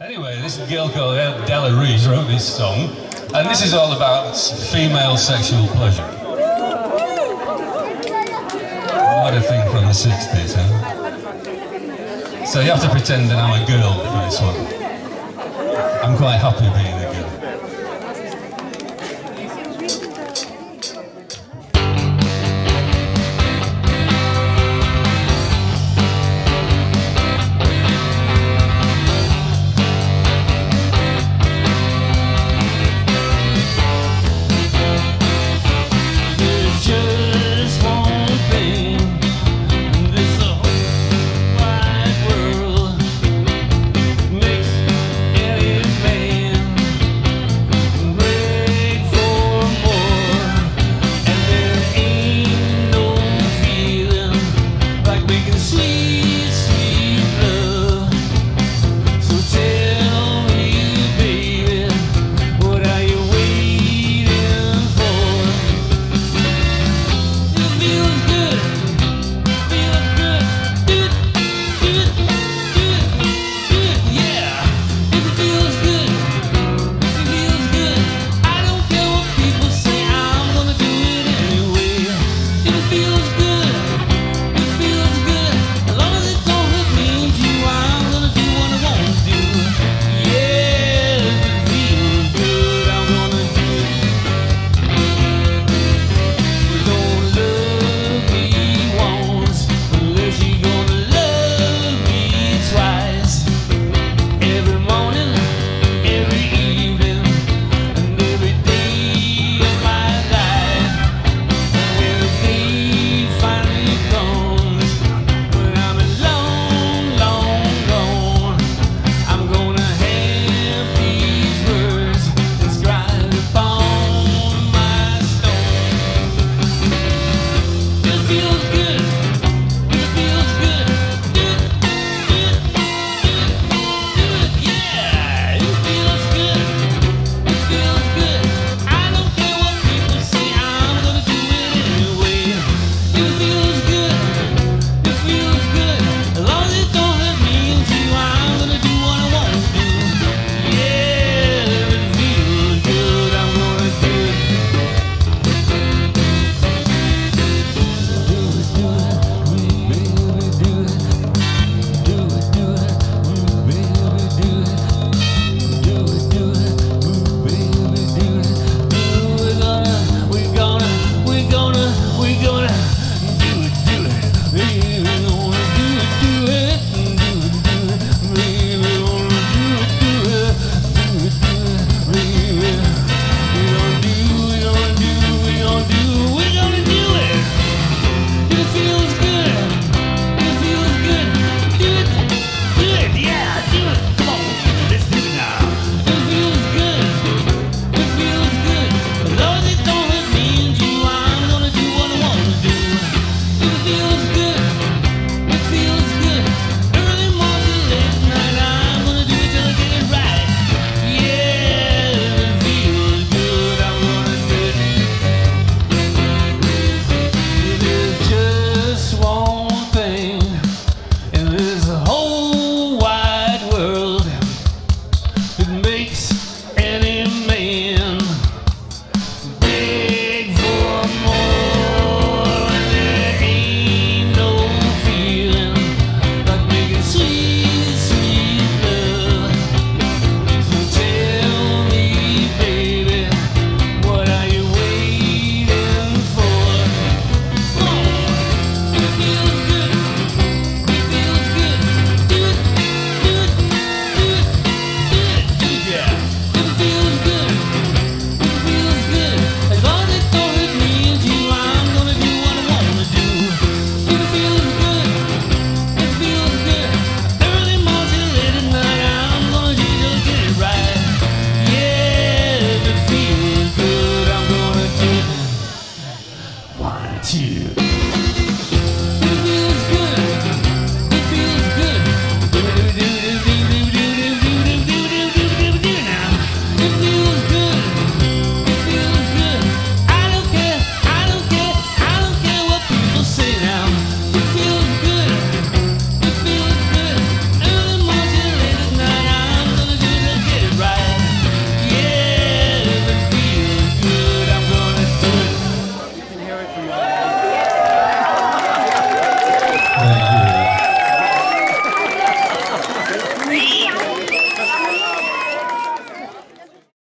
Anyway, this girl called Della Reese wrote this song, and this is all about female sexual pleasure. What a thing from the 60s, huh? So you have to pretend that I'm a girl for this one. I'm quite happy being. is you.